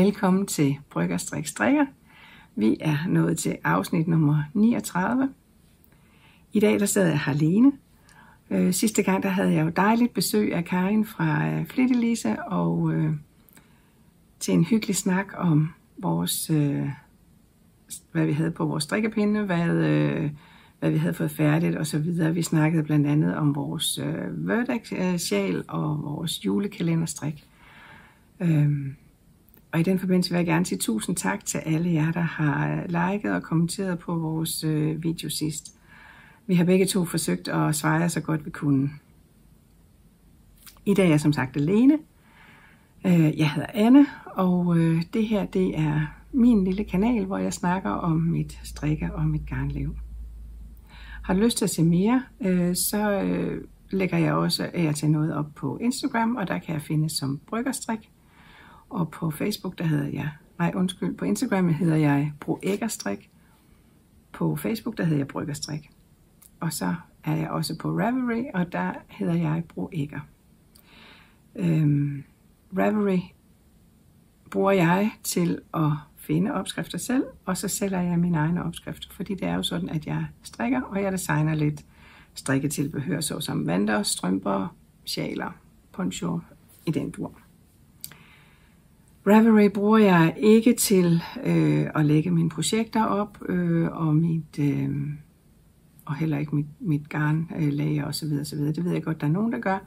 Velkommen til Brygger Strik Strikker. Vi er nået til afsnit nummer 39. I dag der sad jeg her alene. Øh, sidste gang der havde jeg jo dejligt besøg af Karin fra øh, Flittelise og øh, til en hyggelig snak om vores, øh, hvad vi havde på vores strikkepinde, hvad, øh, hvad vi havde fået færdigt og så videre. Vi snakkede blandt andet om vores øh, Verdex-sjal øh, og vores julekalenderstrik. Øh, og i den forbindelse vil jeg gerne sige tusind tak til alle jer, der har øh, liket og kommenteret på vores øh, video sidst. Vi har begge to forsøgt at svare så godt vi kunne. I dag er jeg som sagt alene. Øh, jeg hedder Anne, og det her det er min lille kanal, hvor jeg snakker om mit strikke og mit garnliv. Har du lyst til at se mere, så lægger jeg også af til noget op på Instagram, og der kan jeg finde som bryggerstrik. Og på Facebook, der hedder jeg, nej undskyld, på Instagram hedder jeg Broæggerstrik. På Facebook, der hedder jeg Bryggerstrik. Og så er jeg også på Ravelry, og der hedder jeg Broægger. Øhm, Ravelry bruger jeg til at finde opskrifter selv, og så sælger jeg mine egne opskrifter, fordi det er jo sådan, at jeg strikker, og jeg designer lidt strikketilbehør, såsom vanter, strømper, sjaler, poncho i den dur. Ravelry bruger jeg ikke til øh, at lægge mine projekter op, øh, og mit... Øh, og heller ikke mit, mit garnlager og så videre, så videre. Det ved jeg godt, der er nogen, der gør.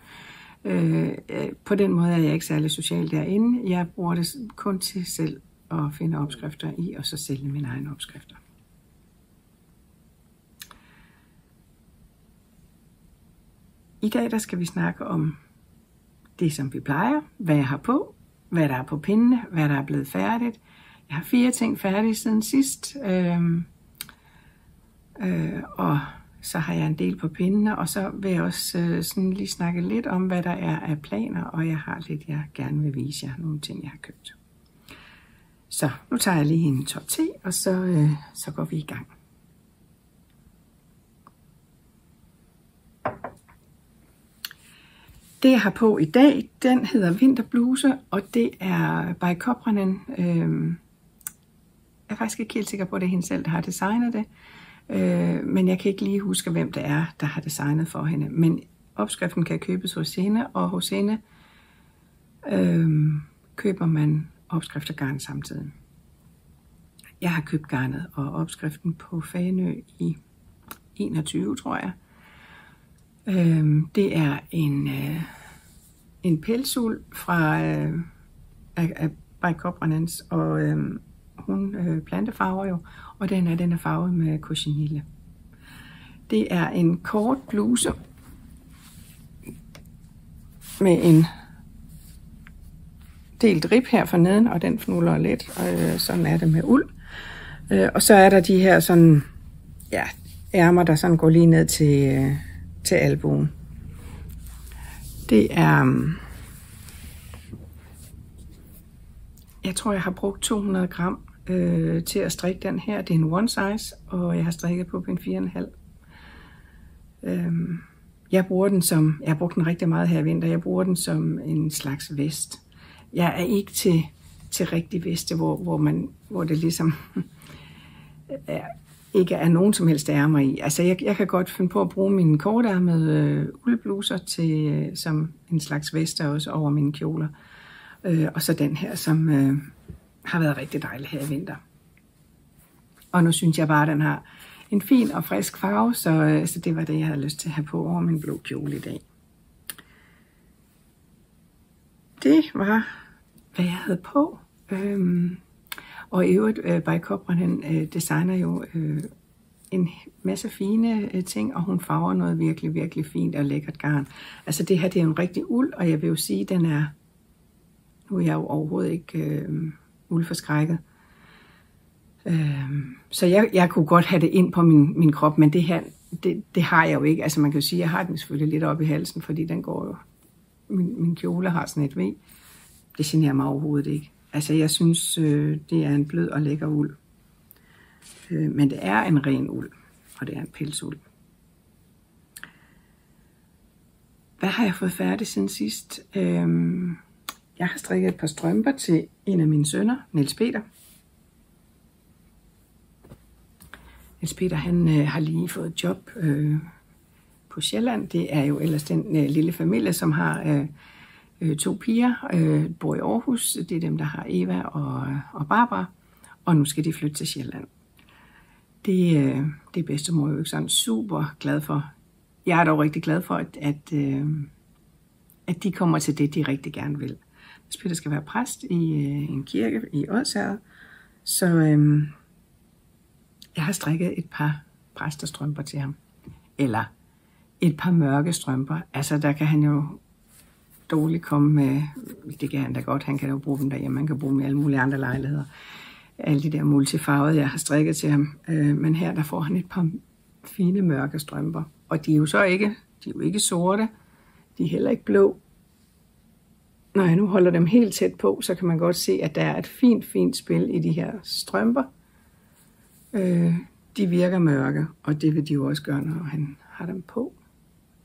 Øh, øh, på den måde er jeg ikke særlig social derinde. Jeg bruger det kun til selv at finde opskrifter i, og så sælge mine egne opskrifter. I dag der skal vi snakke om det, som vi plejer, hvad jeg har på, hvad der er på pindene, hvad der er blevet færdigt. Jeg har fire ting færdige siden sidst, øh, øh, og så har jeg en del på pindene, og så vil jeg også øh, sådan lige snakke lidt om, hvad der er af planer, og jeg har lidt, jeg gerne vil vise jer, nogle ting, jeg har købt. Så nu tager jeg lige en tår te, og så, øh, så går vi i gang. Det jeg har på i dag, den hedder Vinterbluse, og det er by Kopranen. Øhm, jeg er faktisk ikke helt sikker på, at det er hende selv, der har designet det. Øh, men jeg kan ikke lige huske, hvem det er, der har designet for hende. Men opskriften kan købes hos hende, og hos hende øh, køber man opskrift og garn samtidig. Jeg har købt garnet og opskriften på Faneø i 21, tror jeg. Øh, det er en, øh, en pelsul fra øh, af, af By og øh, hun øh, plantefarver jo, og den er, den er farvet med cochinille. Det er en kort bluse med en delt rib her for neden, og den fnuller lidt, og øh, sådan er det med uld. Øh, og så er der de her sådan, ja, ærmer, der sådan går lige ned til, øh, til albuen. Det er, mm, jeg tror, jeg har brugt 200 gram øh, til at strikke den her. Det er en one size, og jeg har strikket på en 4,5. Øhm, jeg bruger den som, jeg har brugt den rigtig meget her i vinter, jeg bruger den som en slags vest. Jeg er ikke til, til rigtig veste, hvor, hvor, man, hvor det ligesom er, ikke er nogen som helst ærmer i. Altså jeg, jeg kan godt finde på at bruge mine kortærmede øh, uldbluser til, øh, som en slags vester også over mine kjoler. Øh, og så den her, som, øh, har været rigtig dejlig her i vinter. Og nu synes jeg bare, at den har en fin og frisk farve, så, øh, så det var det, jeg havde lyst til at have på over min blå kjole i dag. Det var, hvad jeg havde på. Øhm, og i øvrigt, øh, By han øh, designer jo øh, en masse fine øh, ting, og hun farver noget virkelig, virkelig fint og lækkert garn. Altså det her, det er en rigtig uld, og jeg vil jo sige, den er, nu er jeg jo overhovedet ikke øh, uldforskrækket. Øh, så jeg, jeg kunne godt have det ind på min, min krop, men det her, det, det har jeg jo ikke. Altså man kan jo sige, at jeg har den selvfølgelig lidt op i halsen, fordi den går jo, min, min kjole har sådan et V. Det generer mig overhovedet ikke. Altså jeg synes, øh, det er en blød og lækker uld. Øh, men det er en ren uld, og det er en pelsuld. Hvad har jeg fået færdigt siden sidst? Øh, Jeg har strikket et par strømper til en af mine sønner, Niels Peter. Niels Peter han øh, har lige fået job øh, på Sjælland. Det er jo ellers den øh, lille familie, som har øh, øh, to piger, øh, bor i Aarhus. Det er dem, der har Eva og, og Barbara. Og nu skal de flytte til Sjælland. Det, øh, det er bedstemor jo ikke sådan super glad for. Jeg er dog rigtig glad for, at, at, øh, at de kommer til det, de rigtig gerne vil. Hvis Peter skal være præst i øh, en kirke i Odsherred, så øh, jeg har strikket et par præsterstrømper til ham. Eller et par mørke strømper. Altså, der kan han jo dårligt komme med, det kan han da godt, han kan da bruge dem derhjemme, han kan bruge dem i alle mulige andre lejligheder. Alle de der multifarvede, jeg har strikket til ham. Øh, men her, der får han et par fine mørke strømper. Og de er jo så ikke, de er jo ikke sorte, de er heller ikke blå. Når jeg nu holder dem helt tæt på, så kan man godt se, at der er et fint, fint spil i de her strømper. Øh, de virker mørke, og det vil de jo også gøre, når han har dem på.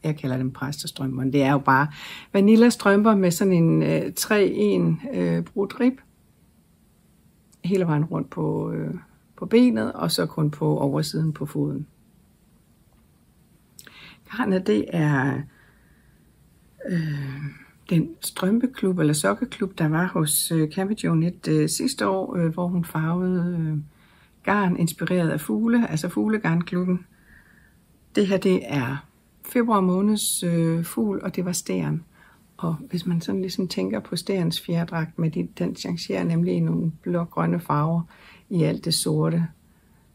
Jeg kalder dem præstestrømper. Det er jo bare vanillastrømper med sådan en øh, 3-1 øh, brudt rib. Hele vejen rundt på, øh, på benet, og så kun på oversiden på foden. Garnet, det er øh, den strømpeklub eller sokkeklub, der var hos øh, Cabbage Unit øh, sidste år, øh, hvor hun farvede øh, garn inspireret af fugle, altså fuglegarnklubben. Det her, det er februar måneds øh, fugl, og det var stæren. Og hvis man sådan ligesom tænker på stærens fjerdragt, med de, den chancerer nemlig i nogle blå-grønne farver i alt det sorte.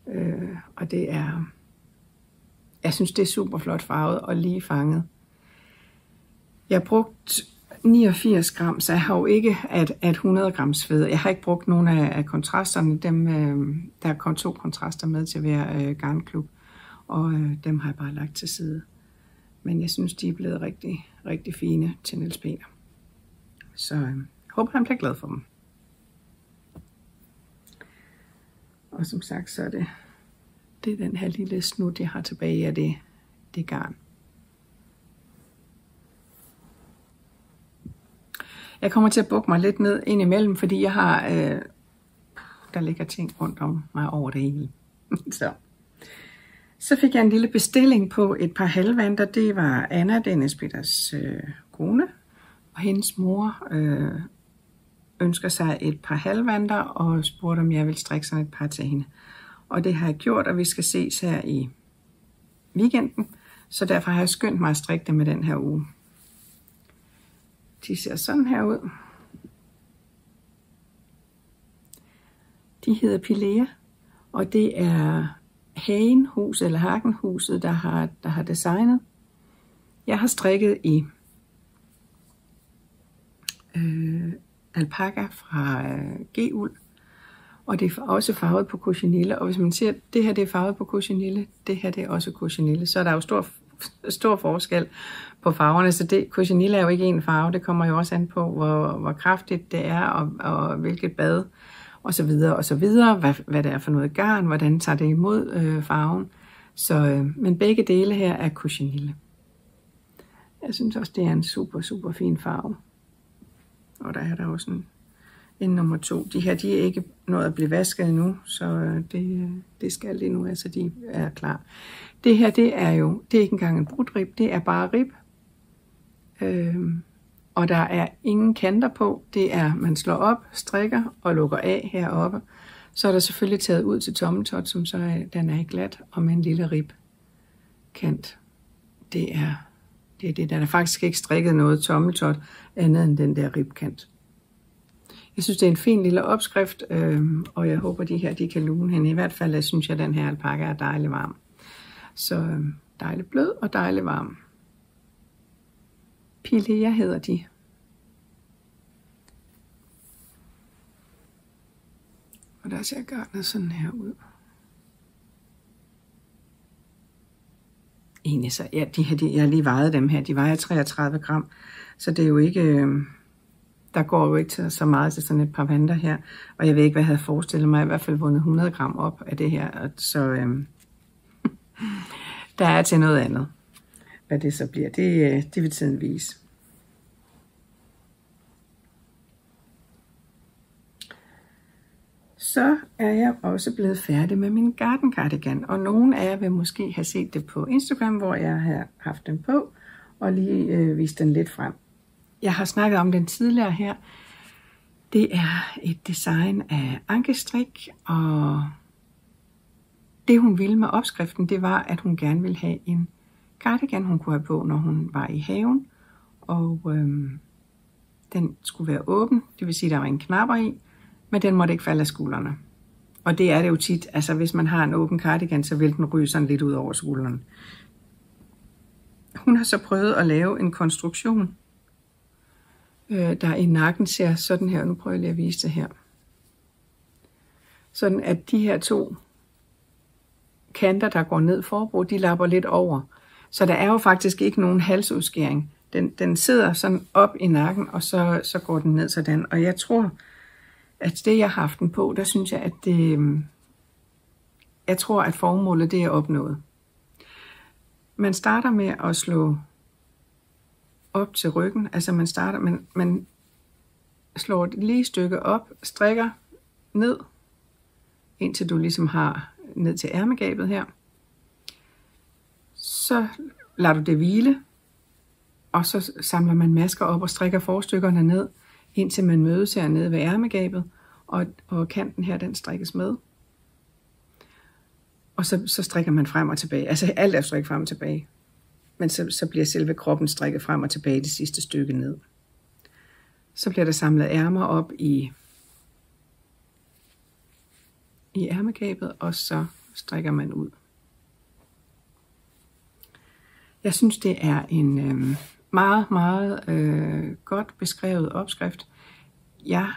Øh, og det er, jeg synes det er super flot farvet og lige fanget. Jeg har brugt 89 gram, så jeg har jo ikke at, at 100 gram sved. Jeg har ikke brugt nogen af, af kontrasterne. Dem, øh, der kom to kontraster med til hver øh, garnklub, og øh, dem har jeg bare lagt til side. Men jeg synes, de er blevet rigtig, rigtig fine til Niels Peter. Så øh, jeg håber, han bliver glad for dem. Og som sagt, så er det, det er den her lille snut, jeg har tilbage af det, det garn. Jeg kommer til at bukke mig lidt ned ind imellem, fordi jeg har, øh, der ligger ting rundt om mig over det hele. så så fik jeg en lille bestilling på et par halvvanter. Det var Anna, Dennis Peters øh, kone, og hendes mor øh, ønsker sig et par halvvanter og spurgte, om jeg vil strikke sådan et par til hende. Og det har jeg gjort, og vi skal ses her i weekenden. Så derfor har jeg skyndt mig at strikke det med den her uge. De ser sådan her ud. De hedder Pilea, og det er Hagenhus eller Hagenhuset, der har, der har designet. Jeg har strikket i øh, alpaka fra øh, G-uld, og det er også farvet på cochinille. Og hvis man siger, at det her det er farvet på cochinille, det her det er også cochinille, så er der jo stor stor forskel på farverne, så det, cochinille er jo ikke en farve, det kommer jo også an på, hvor, hvor kraftigt det er, og, og hvilket bad, og så videre, og så videre, hvad, hvad det er for noget garn, hvordan tager det imod øh, farven. Så, øh, men begge dele her er cochenille. Jeg synes også, det er en super, super fin farve. Og der er der også en, en nummer to. De her, de er ikke nået at blive vasket endnu, så øh, det, øh, det skal lige nu, altså de er klar. Det her, det er jo, det er ikke engang en brudrib, det er bare rib. Øh, og der er ingen kanter på. Det er, man slår op, strikker og lukker af heroppe. Så er der selvfølgelig taget ud til tommeltot, som så er, den er glat og med en lille rib kant. Det er det, er det. Der er faktisk ikke strikket noget tommeltot andet end den der ribkant. Jeg synes, det er en fin lille opskrift, øh, og jeg håber, de her de kan lune hende. I hvert fald synes jeg, at den her alpaka er dejlig varm. Så øh, dejlig blød og dejlig varm. Pilea hedder de. Og der ser garnet sådan her ud. Egentlig så, ja, de her, de, jeg har lige vejet dem her, de vejer 33 gram, så det er jo ikke, øh, der går jo ikke til så meget til sådan et par vanter her, og jeg ved ikke, hvad jeg havde forestillet mig, i hvert fald vundet 100 gram op af det her, så øh, der er til noget andet. Hvad det så bliver, det, øh, det vil tiden vise. så er jeg også blevet færdig med min garden cardigan, og nogen af jer vil måske have set det på Instagram, hvor jeg har haft den på, og lige øh, vist den lidt frem. Jeg har snakket om den tidligere her. Det er et design af ankestrik, og det hun ville med opskriften, det var, at hun gerne ville have en cardigan, hun kunne have på, når hun var i haven. Og øhm, den skulle være åben, det vil sige, der var en knapper i, men den måtte ikke falde af skuldrene. Og det er det jo tit, altså hvis man har en åben cardigan, så vil den ryge sådan lidt ud over skulderen. Hun har så prøvet at lave en konstruktion, øh, der i nakken ser sådan her. Nu prøver jeg lige at vise det her. Sådan at de her to kanter, der går ned forbrug, de lapper lidt over. Så der er jo faktisk ikke nogen halsudskæring. Den, den sidder sådan op i nakken, og så, så går den ned sådan. Og jeg tror, at det jeg har haft den på, der synes jeg, at det, øhm, jeg tror, at formålet det er opnået. Man starter med at slå op til ryggen, altså man starter, man, man slår et lige stykke op, strikker ned, indtil du ligesom har ned til ærmegabet her. Så lader du det hvile, og så samler man masker op og strikker forstykkerne ned, indtil man mødes her nede ved ærmegabet, og, og kanten her, den strikkes med. Og så, så strikker man frem og tilbage. Altså alt er strikket frem og tilbage. Men så, så bliver selve kroppen strikket frem og tilbage det sidste stykke ned. Så bliver der samlet ærmer op i, i ærmegabet, og så strikker man ud. Jeg synes, det er en øh, meget, meget øh, godt beskrevet opskrift. Jeg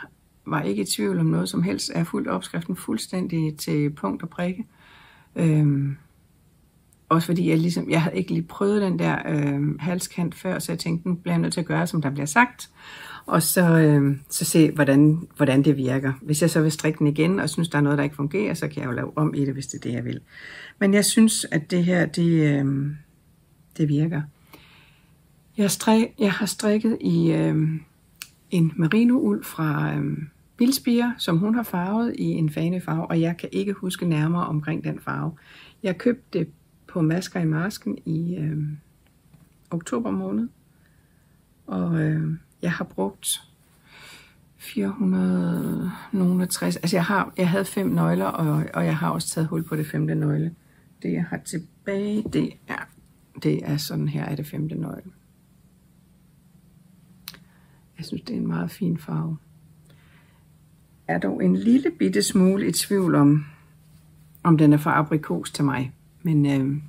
var ikke i tvivl om noget som helst. Jeg fuldt opskriften fuldstændig til punkt og prikke. Øhm, også fordi jeg ligesom, jeg havde ikke lige prøvet den der øh, halskant før, så jeg tænkte, nu bliver jeg nødt til at gøre, som der bliver sagt. Og så, øh, så se, hvordan, hvordan det virker. Hvis jeg så vil strikke den igen, og synes, der er noget, der ikke fungerer, så kan jeg jo lave om i det, hvis det er det, jeg vil. Men jeg synes, at det her, det, øh, det virker. Jeg, strik, jeg har strikket i øh, en merino-uld fra øh, Bilspiger, som hun har farvet i en fanefarve, og jeg kan ikke huske nærmere omkring den farve. Jeg købte det på Masker i Masken i øh, oktober måned, og øh, jeg har brugt 460, altså jeg, har, jeg havde fem nøgler, og, og jeg har også taget hul på det femte nøgle. Det jeg har tilbage, det er, det er sådan her, er det femte nøgle. Jeg synes, det er en meget fin farve. Er dog en lille bitte smule i tvivl om, om den er for aprikos til mig. Men øh,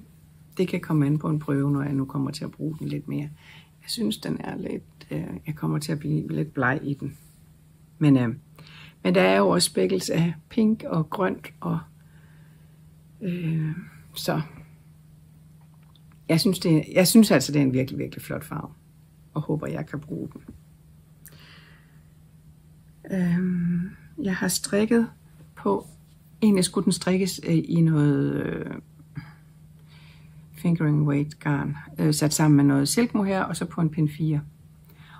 det kan komme an på en prøve, når jeg nu kommer til at bruge den lidt mere. Jeg synes, den er lidt... Øh, jeg kommer til at blive lidt bleg i den. Men, øh, men der er jo også spækkelse af pink og grønt. Og, øh, så jeg synes, det, jeg synes altså, det er en virkelig, virkelig flot farve. Og håber, jeg kan bruge den. Øhm, jeg har strikket på... Egentlig skulle den strikkes øh, i noget... Øh, fingering weight garn, øh, sat sammen med noget silkmohair, og så på en pin 4.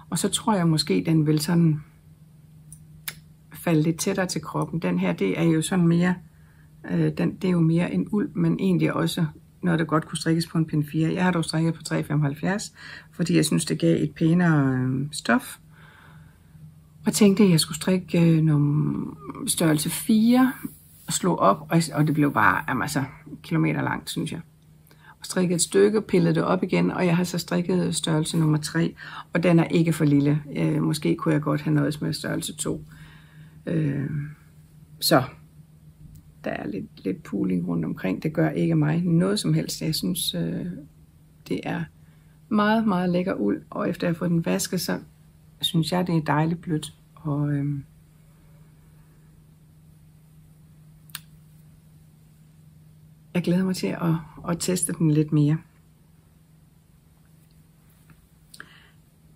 Og så tror jeg måske, den vil sådan falde lidt tættere til kroppen. Den her, det er jo sådan mere, øh, den, det er jo mere en uld, men egentlig også noget, der godt kunne strikkes på en pin 4. Jeg har dog strikket på 3,75, fordi jeg synes, det gav et pænere øh, stof. Og tænkte, at jeg skulle strikke øh, nogle størrelse 4, og slå op, og, og det blev bare jamen, altså, kilometer langt, synes jeg Og strikket et stykke, pillede det op igen, og jeg har så strikket størrelse nummer 3, og den er ikke for lille. Øh, måske kunne jeg godt have noget med størrelse 2. Øh, så der er lidt, lidt pooling rundt omkring. Det gør ikke mig noget som helst. Jeg synes, øh, det er meget, meget lækker uld, og efter jeg har fået den vasket, så synes jeg, det er dejligt blødt. Og, øh, jeg glæder mig til at, at teste den lidt mere.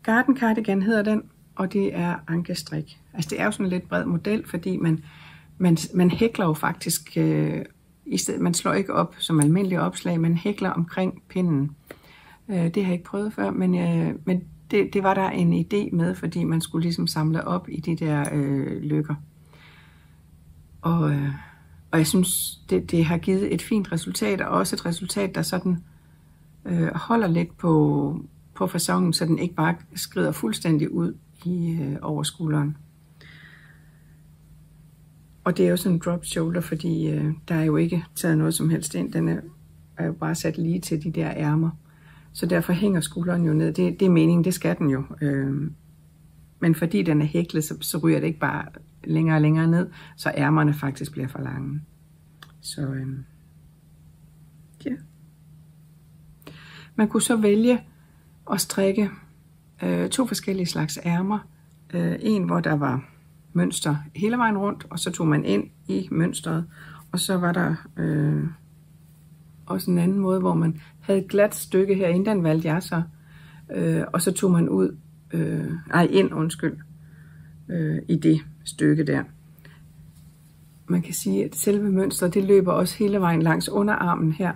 Garden Cardigan hedder den, og det er ankestrik. Altså det er jo sådan en lidt bred model, fordi man, man, man hækler jo faktisk, øh, i stedet, man slår ikke op som almindelig opslag, man hækler omkring pinden. Øh, det har jeg ikke prøvet før, men, øh, men det, det var der en idé med, fordi man skulle ligesom samle op i de der øh, lykker. Og, øh, og jeg synes, det, det har givet et fint resultat, og også et resultat, der sådan øh, holder lidt på, på fasongen, så den ikke bare skrider fuldstændig ud i øh, over skulderen. Og det er jo sådan en drop shoulder, fordi øh, der er jo ikke taget noget som helst ind. Den er, er jo bare sat lige til de der ærmer. Så derfor hænger skulderen jo ned. Det, det er meningen, det skal den jo. Øh, men fordi den er hæklet, så, så ryger det ikke bare længere og længere ned, så ærmerne faktisk bliver for lange. Så øh, ja. Man kunne så vælge at strikke øh, to forskellige slags ærmer. Øh, en, hvor der var mønster hele vejen rundt, og så tog man ind i mønstret, og så var der øh, også en anden måde, hvor man havde et glat stykke herinde, den valgte jeg så, øh, og så tog man ud, øh, ej, ind, undskyld, øh, i det stykke der. Man kan sige, at selve mønstret, det løber også hele vejen langs underarmen her,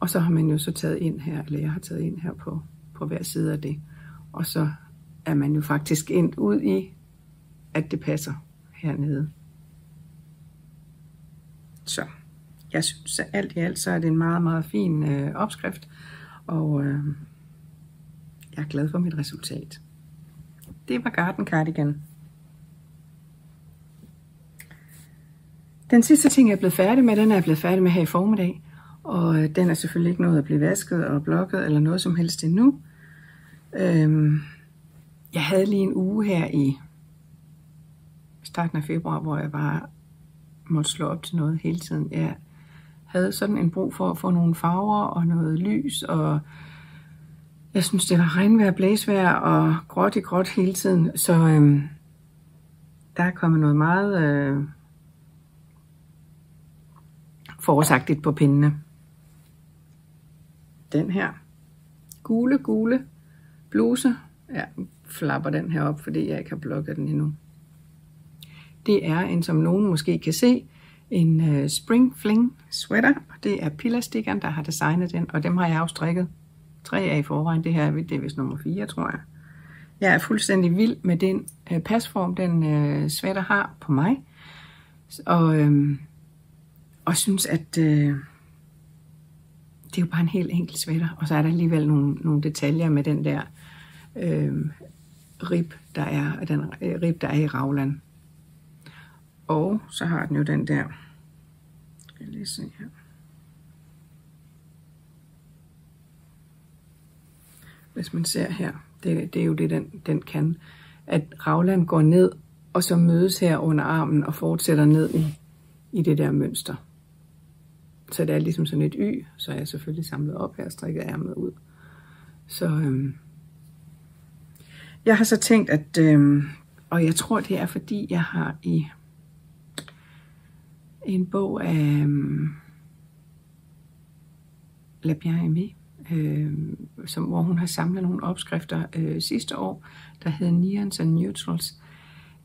og så har man jo så taget ind her, eller jeg har taget ind her på, på hver side af det, og så er man jo faktisk ind ud i at det passer hernede. Så jeg synes, at alt i alt, så er det en meget, meget fin øh, opskrift, og øh, jeg er glad for mit resultat. Det var Garden Cardigan. Den sidste ting, jeg er blevet færdig med, den er jeg blevet færdig med her i formiddag. Og øh, den er selvfølgelig ikke noget at blive vasket og blokket eller noget som helst endnu. Øhm, jeg havde lige en uge her i starten af februar, hvor jeg bare måtte slå op til noget hele tiden. Jeg havde sådan en brug for at få nogle farver og noget lys, og jeg synes, det var regnvejr, blæsvejr og gråt i gråt hele tiden. Så øhm, der er kommet noget meget øh, forårsagtigt på pindene. Den her gule, gule bluse. Ja, flapper den her op, fordi jeg ikke har blokket den endnu. Det er en, som nogen måske kan se, en øh, Spring Fling sweater. Og det er Pillastikkeren, der har designet den, og dem har jeg afstrikket tre af i forvejen. Det her det er vist nummer 4, tror jeg. Jeg er fuldstændig vild med den øh, pasform, den øh, sweater har på mig. Og, øh, og synes, at øh, det er jo bare en helt enkel sweater. Og så er der alligevel nogle, nogle detaljer med den der øh, rib, der er, den øh, rib, der er i Ravland. Og så har den jo den der, skal jeg lige se her. Hvis man ser her, det, det er jo det, den, den kan. At Ravland går ned, og så mødes her under armen og fortsætter ned i, i det der mønster. Så det er ligesom sådan et y, så er jeg selvfølgelig samlet op her og strikket ærmet ud. Så øhm, jeg har så tænkt, at, øhm, og jeg tror det er fordi, jeg har i en bog af um, La Bien Aimé, øh, som, hvor hun har samlet nogle opskrifter øh, sidste år, der hed Neons and Neutrals.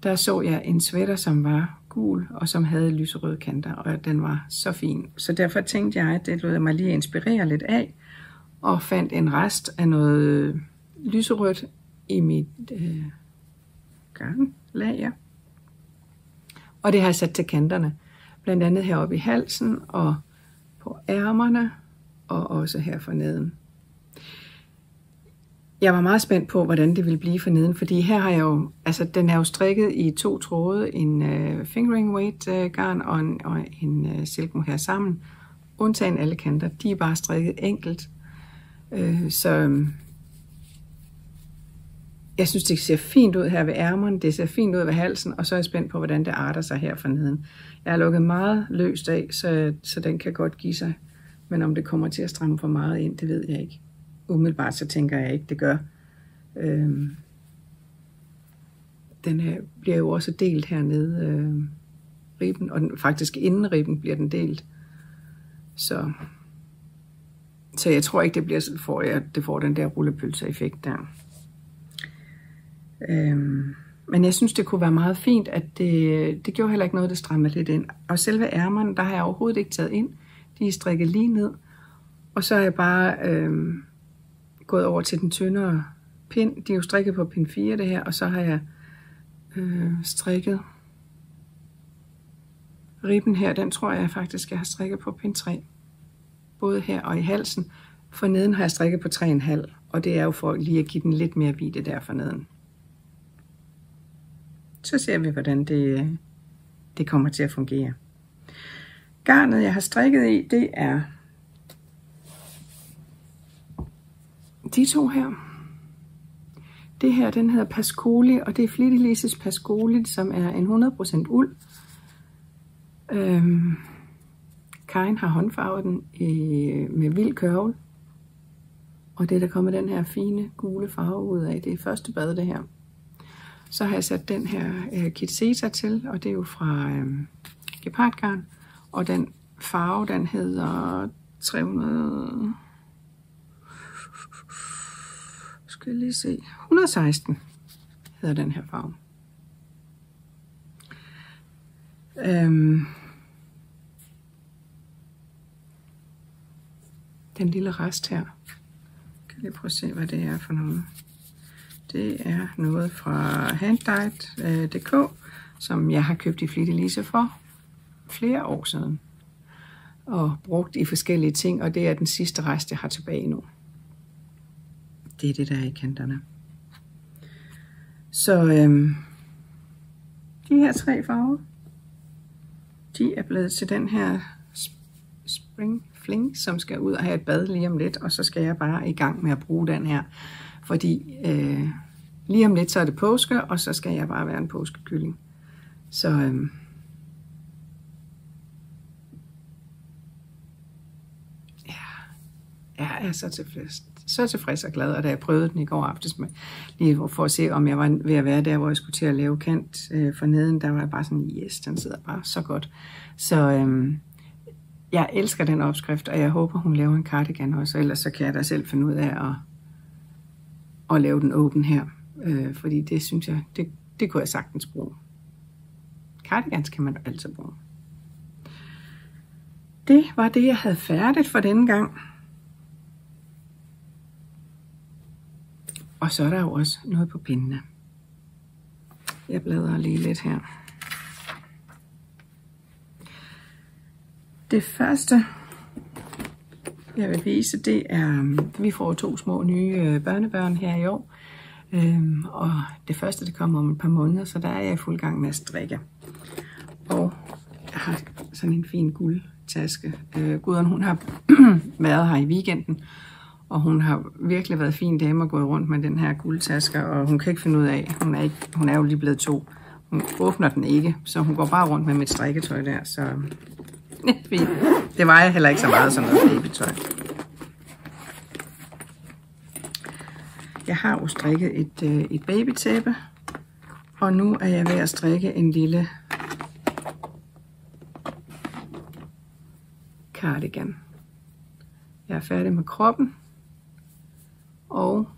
Der så jeg en sweater, som var gul, og som havde lyserøde kanter, og den var så fin. Så derfor tænkte jeg, at det lød mig lige inspirere lidt af, og fandt en rest af noget lyserødt i mit øh, ganglager. Og det har jeg sat til kanterne blandt andet heroppe i halsen og på ærmerne og også her for neden. Jeg var meget spændt på, hvordan det ville blive for neden, fordi her har jeg jo, altså den er jo strikket i to tråde, en uh, fingering weight uh, garn og en, og en uh, silk her sammen, undtagen alle kanter. De er bare strikket enkelt. Uh, så øhm, jeg synes, det ser fint ud her ved ærmerne, det ser fint ud ved halsen, og så er jeg spændt på, hvordan det arter sig her forneden. Jeg har lukket meget løst af, så, så den kan godt give sig. Men om det kommer til at stramme for meget ind, det ved jeg ikke. Umiddelbart så tænker jeg ikke, det gør. Øhm, den her bliver jo også delt hernede, øh, ribben, og den, faktisk inden ribben bliver den delt. Så, så jeg tror ikke, det bliver for, jeg, det får den der rullepølse-effekt der. Øhm, men jeg synes, det kunne være meget fint, at det, det gjorde heller ikke noget, det strammede lidt ind. Og selve ærmerne, der har jeg overhovedet ikke taget ind. De er strikket lige ned. Og så har jeg bare øhm, gået over til den tyndere pind. De er jo strikket på pind 4, det her. Og så har jeg øh, strikket Ribben her, den tror jeg faktisk, jeg har strikket på pind 3. Både her og i halsen. For neden har jeg strikket på 3,5, og det er jo for lige at give den lidt mere hvide der for neden. Så ser vi, hvordan det, det kommer til at fungere. Garnet, jeg har strikket i, det er de to her. Det her, den hedder Pascoli, og det er Flitilises Pascoli, som er en 100% uld. Øhm, Karin har håndfarvet den i, med vild kørvel. Og det der kommer den her fine gule farve ud af, det er første bad det her. Så har jeg sat den her øh, Kitseta til, og det er jo fra øh, Gepardgarn. Og den farve, den hedder 300... Skal jeg lige se. 116 hedder den her farve. Øhm, den lille rest her. Kan lige prøve at se, hvad det er for noget. Det er noget fra handdyed.dk, øh, som jeg har købt i Flittelise for flere år siden. Og brugt i forskellige ting, og det er den sidste rest, jeg har tilbage nu. Det er det, der er i kanterne. Så øhm, de her tre farver, de er blevet til den her spring fling, som skal ud og have et bad lige om lidt, og så skal jeg bare i gang med at bruge den her, fordi øh, lige om lidt så er det påske, og så skal jeg bare være en påskekylling. Så øh, ja, jeg er så tilfreds, så tilfreds og glad, og da jeg prøvede den i går aftes, med, lige for at se, om jeg var ved at være der, hvor jeg skulle til at lave kant øh, for neden, der var jeg bare sådan, yes, den sidder bare så godt. Så øh, jeg elsker den opskrift, og jeg håber, hun laver en cardigan også, ellers så kan jeg da selv finde ud af at, at lave den åben her, øh, fordi det synes jeg, det, det kunne jeg sagtens bruge. Cardigans kan man altid bruge. Det var det, jeg havde færdigt for denne gang. Og så er der jo også noget på pindene. Jeg bladrer lige lidt her. Det første, jeg vil vise, det er, vi får to små nye øh, børnebørn her i år. Øhm, og det første, det kommer om et par måneder, så der er jeg i fuld gang med at strikke. Og jeg har sådan en fin guldtaske. Øh, Gudrun, hun har været her i weekenden, og hun har virkelig været fin dame at gå rundt med den her guldtaske, og hun kan ikke finde ud af, hun er, ikke, hun er jo lige blevet to. Hun åbner den ikke, så hun går bare rundt med mit strikketøj der, så det vejer heller ikke så meget som noget babytøj. Jeg har jo strikket et, øh, et babytæppe, og nu er jeg ved at strikke en lille cardigan. Jeg er færdig med kroppen, og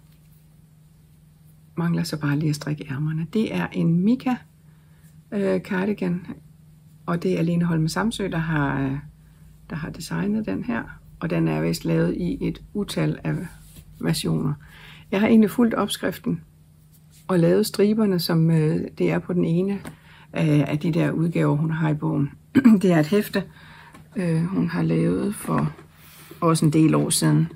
mangler så bare lige at strikke ærmerne. Det er en Mika øh, cardigan, og det er Lene Holm Samsø, der har, der har designet den her, og den er vist lavet i et utal af versioner. Jeg har egentlig fulgt opskriften og lavet striberne, som øh, det er på den ene øh, af de der udgaver, hun har i bogen. det er et hæfte, øh, hun har lavet for også en del år siden.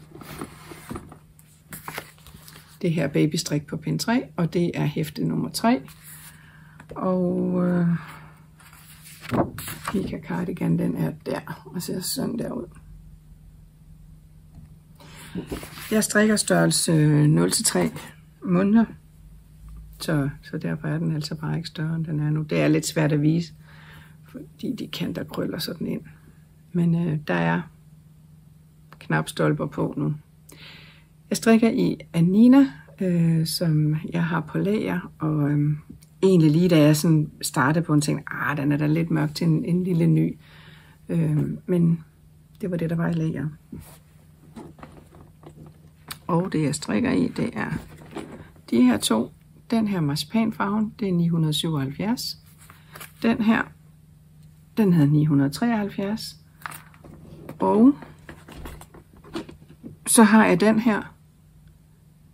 Det her babystrik på pind 3, og det er hæfte nummer 3. Og øh, Pika Cardigan, den er der, og ser sådan der ud. Jeg strikker størrelse øh, 0-3 måneder, så, så derfor er den altså bare ikke større, end den er nu. Det er lidt svært at vise, fordi de kanter krøller sådan ind. Men øh, der er knapstolper på nu. Jeg strikker i Anina, øh, som jeg har på lager, og øh, egentlig lige da jeg sådan startede på en ting, ah, den er da lidt mørk til en, en lille ny. Øh, men det var det, der var i lager. Og det jeg strikker i, det er de her to. Den her marcipanfarven, det er 977. Den her, den hedder 973. Og så har jeg den her.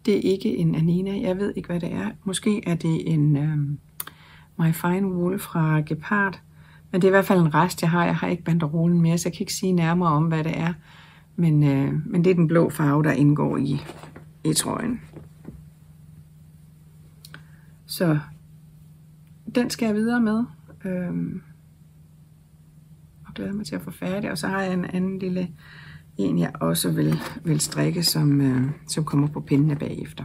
Det er ikke en Anina. Jeg ved ikke, hvad det er. Måske er det en um, My Fine Wool fra Gepard. Men det er i hvert fald en rest, jeg har. Jeg har ikke banderolen mere, så jeg kan ikke sige nærmere om, hvad det er. Men, øh, men det er den blå farve, der indgår i, i trøjen. Så den skal jeg videre med. Øhm, og glæder mig til at få færdig. Og så har jeg en anden lille en, jeg også vil, vil strikke, som, øh, som kommer på pindene bagefter.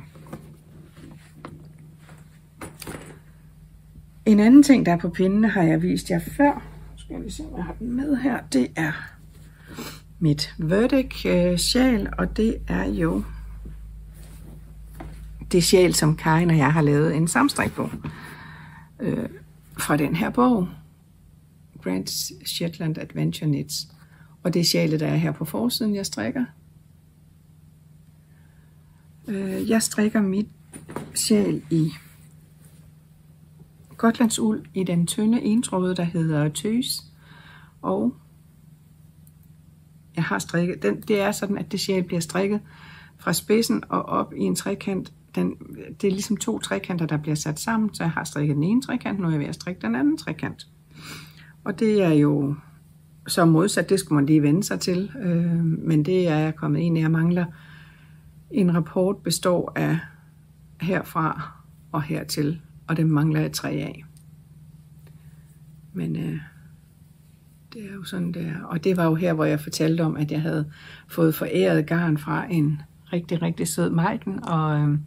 En anden ting, der er på pindene, har jeg vist jer før. Nu skal jeg lige se, om jeg har den med her. Det er mit Verdic øh, sjal, og det er jo det sjal, som Karin og jeg har lavet en samstrik på. Øh, fra den her bog, Grand Shetland Adventure Knits. Og det er sjalet, der er her på forsiden, jeg strikker. Øh, jeg strikker mit sjal i Gotlands uld i den tynde entråde, der hedder tøs. Og jeg har strikket, den, det er sådan, at det sjal bliver strikket fra spidsen og op i en trekant. Den, det er ligesom to trekanter, der bliver sat sammen, så jeg har strikket den ene trekant, nu er jeg ved at strikke den anden trekant. Og det er jo så modsat, det skulle man lige vende sig til, øh, men det er jeg kommet ind i. Jeg mangler en rapport består af herfra og hertil, og det mangler jeg tre af. Men øh, det er jo sådan, det er. Og det var jo her, hvor jeg fortalte om, at jeg havde fået foræret garn fra en rigtig, rigtig sød Maiken, og øh,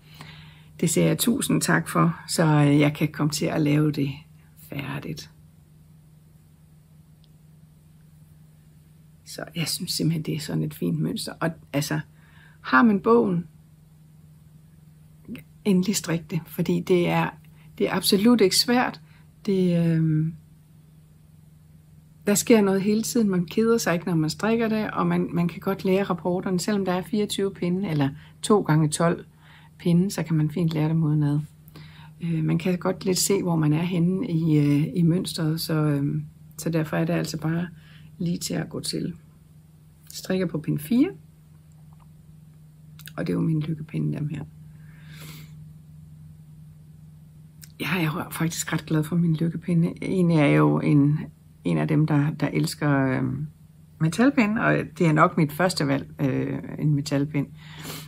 det siger jeg tusind tak for, så øh, jeg kan komme til at lave det færdigt. Så jeg synes simpelthen, det er sådan et fint mønster. Og altså, har man bogen, endelig strik det, fordi det er, det er absolut ikke svært. Det, øh, der sker noget hele tiden. Man keder sig ikke, når man strikker det, og man, man kan godt lære rapporterne. Selvom der er 24 pinde, eller 2 gange 12 pinde, så kan man fint lære dem udenad. Øh, man kan godt lidt se, hvor man er henne i, øh, i mønstret, så, øh, så derfor er det altså bare lige til at gå til. Strikker på pin 4, og det er jo min lykkepinde dem her. Jeg er faktisk ret glad for min lykkepinde. En er jo en en af dem, der, der elsker øh, metalpind, og det er nok mit første valg, øh, en metalpind.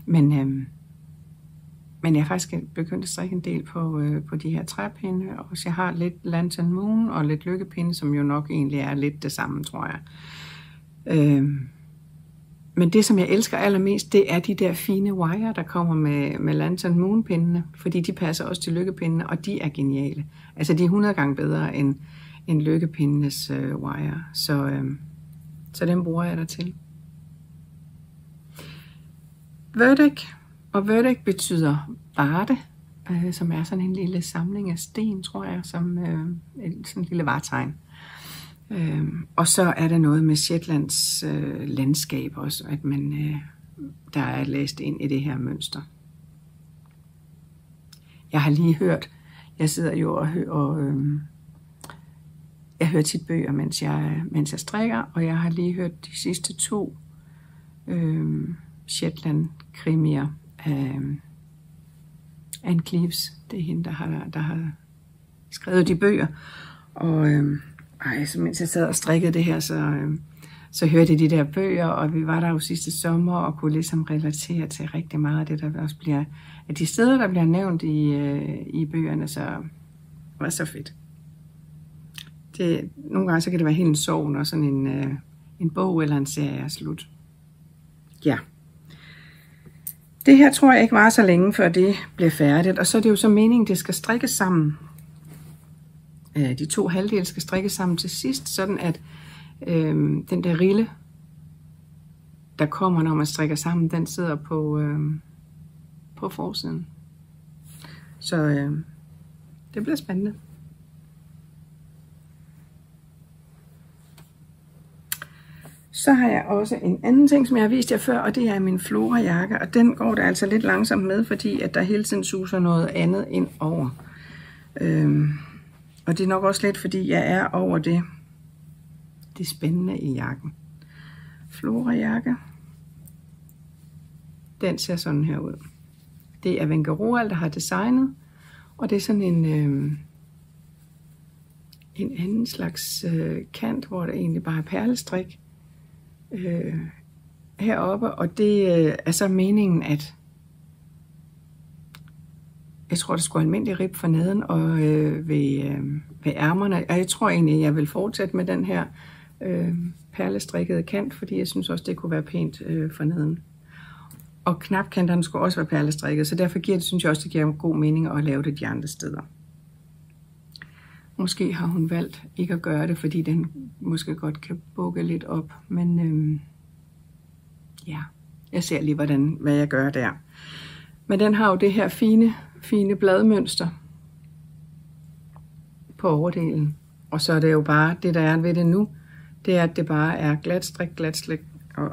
Men, øh, men jeg har faktisk begyndt at strikke en del på, øh, på de her træpinde, og jeg har lidt Lantern Moon og lidt lykkepinde, som jo nok egentlig er lidt det samme, tror jeg. Øh, men det, som jeg elsker allermest, det er de der fine wire, der kommer med, med Lantern Moon-pindene, fordi de passer også til lykkepindene, og de er geniale. Altså, de er 100 gange bedre end, en lykkepindenes øh, wire. Så, øh, så den bruger jeg der til. Verdict og verdict betyder varte, øh, som er sådan en lille samling af sten, tror jeg, som øh, en, sådan en lille vartegn. Øh, og så er der noget med Shetlands øh, landskab også, at man øh, der er læst ind i det her mønster. Jeg har lige hørt, jeg sidder jo og hører øh, jeg hører tit bøger, mens jeg, mens jeg strikker, og jeg har lige hørt de sidste to øh, Shetland-krimier af Anne Cleves. Det er hende, der har, der har skrevet de bøger. Og øh, ej, så mens jeg sad og strikkede det her, så, øh, så hørte jeg de der bøger, og vi var der jo sidste sommer og kunne ligesom relatere til rigtig meget af det, der også bliver, af de steder, der bliver nævnt i, øh, i bøgerne, så var så fedt det, nogle gange så kan det være helt en sorg, når sådan en, øh, en bog eller en serie er slut. Ja. Det her tror jeg ikke var så længe, før det bliver færdigt. Og så er det jo så meningen, det skal strikkes sammen. De to halvdele skal strikkes sammen til sidst, sådan at øh, den der rille, der kommer, når man strikker sammen, den sidder på, øh, på forsiden. Så øh, det bliver spændende. Så har jeg også en anden ting, som jeg har vist jer før, og det er min Flora-jakke, og den går der altså lidt langsomt med, fordi at der hele tiden suser noget andet ind over. Øhm, og det er nok også lidt, fordi jeg er over det, det spændende i jakken. Flora-jakke. Den ser sådan her ud. Det er Venke Roald, der har designet, og det er sådan en, øh, en anden slags øh, kant, hvor der egentlig bare er perlestrik øh, heroppe, og det øh, er så meningen, at jeg tror, det skulle almindelig rib for neden og øh, ved, øh, ved ærmerne. Og jeg tror egentlig, jeg vil fortsætte med den her øh, perlestrikkede kant, fordi jeg synes også, det kunne være pænt øh, for neden. Og knapkanterne skulle også være perlestrikket, så derfor giver det, synes jeg også, det giver god mening at lave det de andre steder. Måske har hun valgt ikke at gøre det, fordi den måske godt kan bukke lidt op, men øhm, ja, jeg ser lige, hvordan, hvad jeg gør der. Men den har jo det her fine, fine bladmønster på overdelen. Og så er det jo bare, det der er ved det nu, det er, at det bare er glat strik, glat strik og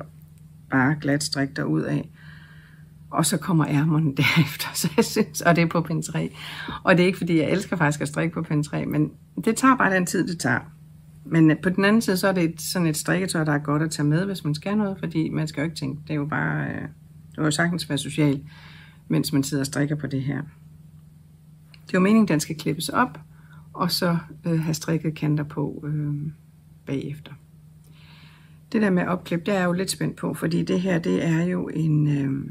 bare glat strik derud af. Og så kommer ærmerne derefter, så jeg synes, og det er på pind 3. Og det er ikke, fordi jeg elsker faktisk at strikke på pind 3, men det tager bare den tid, det tager. Men på den anden side, så er det et, sådan et strikketøj, der er godt at tage med, hvis man skal noget, fordi man skal jo ikke tænke, det er jo bare, øh, det er jo sagtens være social, mens man sidder og strikker på det her. Det er jo meningen, at den skal klippes op, og så øh, have strikket kanter på øh, bagefter. Det der med opklip, det er jeg jo lidt spændt på, fordi det her, det er jo en øh,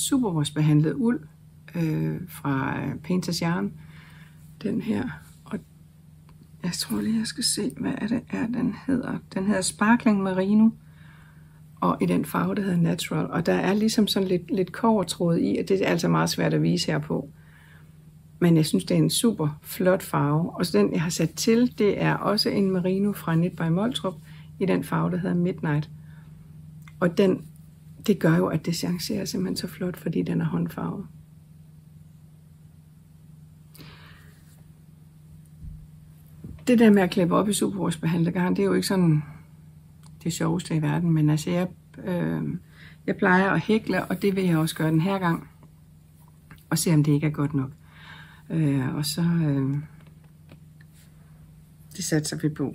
supervårsbehandlet uld øh, fra øh, Painters Yarn. Den her, og jeg tror lige, jeg skal se, hvad er det er, den hedder. Den hedder Sparkling Merino, og i den farve, der hedder Natural. Og der er ligesom sådan lidt, lidt kovertråd i, og det er altså meget svært at vise her på. Men jeg synes, det er en super flot farve. Og så den, jeg har sat til, det er også en merino fra Knit by Moltrup i den farve, der hedder Midnight. Og den, det gør jo, at det chancerer simpelthen så flot, fordi den er håndfarvet. Det der med at klippe op i supervårsbehandlergarn, det er jo ikke sådan det sjoveste i verden, men altså jeg, øh, jeg plejer at hækle, og det vil jeg også gøre den her gang, og se om det ikke er godt nok. Øh, og så øh, det satser vi på.